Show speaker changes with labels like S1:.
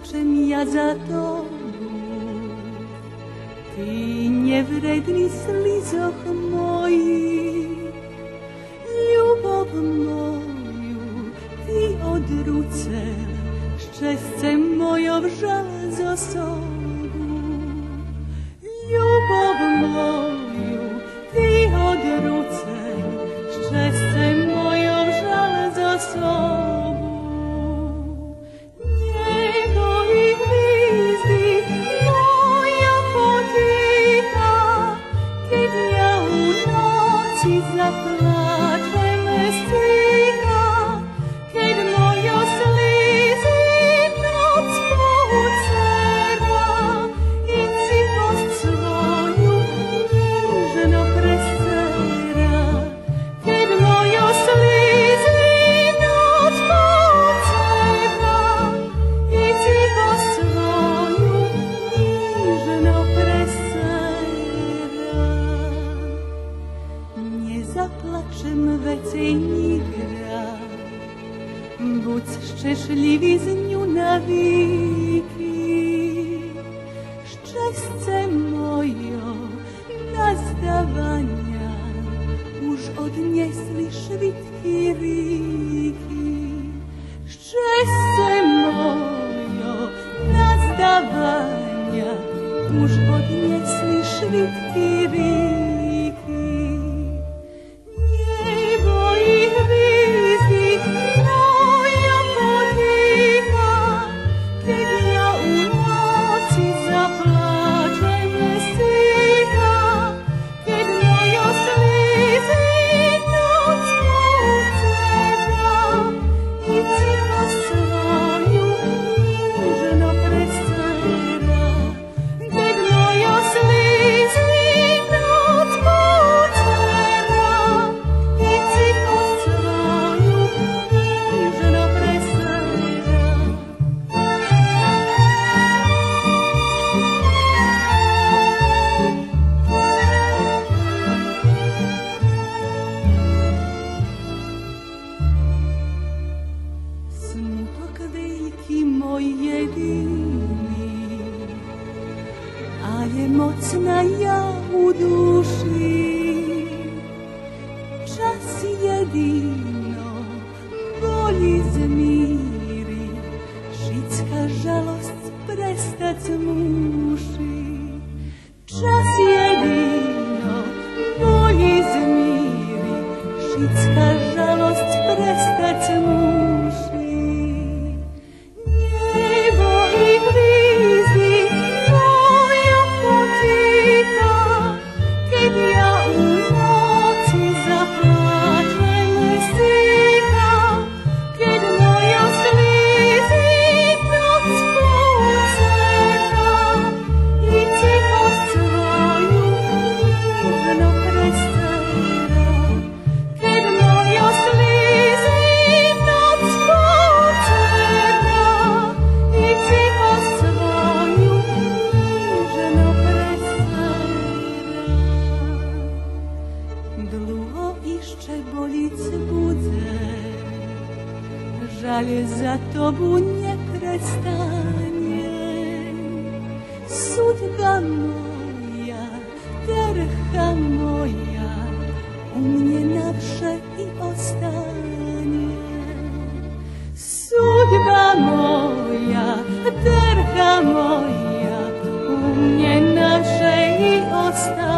S1: skoczym ja za tobą. Ty niewredni slizoch moich, ljubav moju ti od ruce, ščesce mojo vžal za sobu. Ljubav moju ty od ruce, ščesce mojo vžal za. Будь szczęśliwy z nią na wieki. Szczęście moje na zdawania już odnieśli szwidki riki. Szczęście moje na zdawania już odnieśli szwidki jediný a je mocná ja u duši. Čas jedino boli zmiri, všetka žalost prestať mu. ale za tobą nie prestanie. Sudba moja, tercha moja, u mnie na i ostanie. Sudba moja, tercha moja, u mnie na i ostanie.